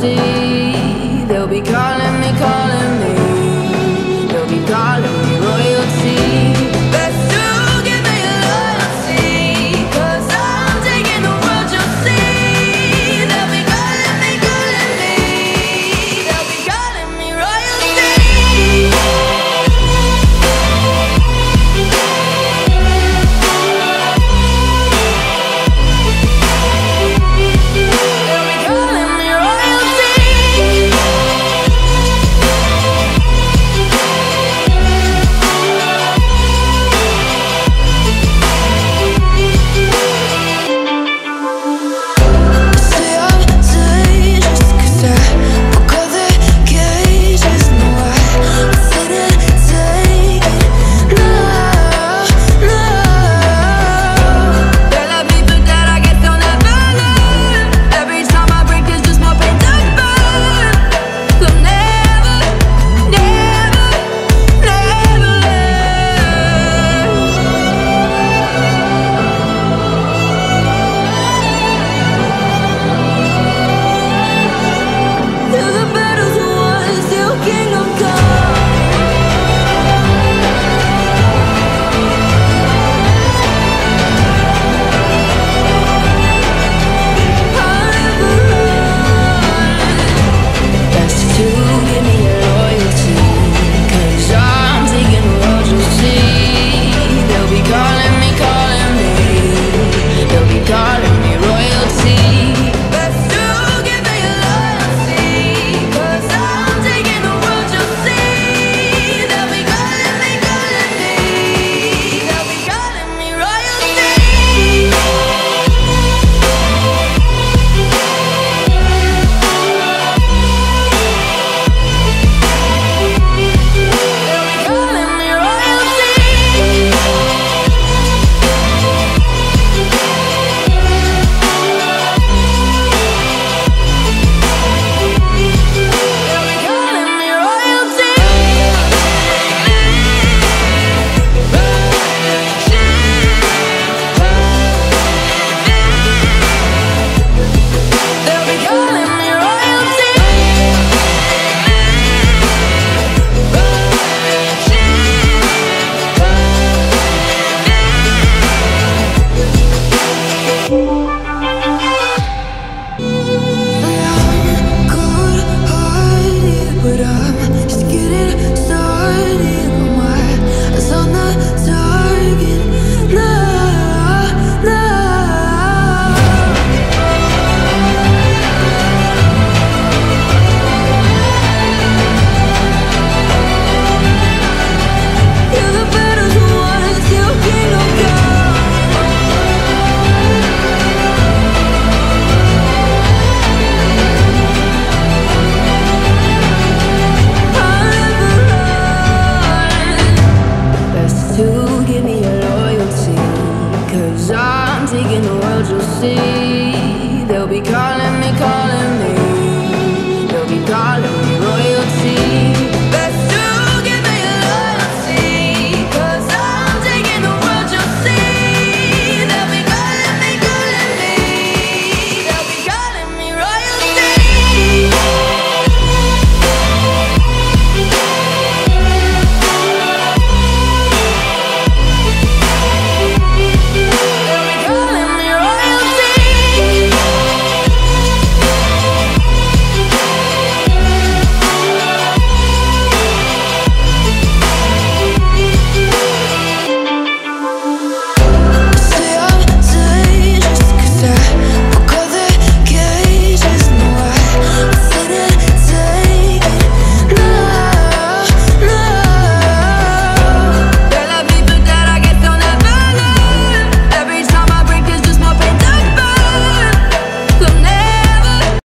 see.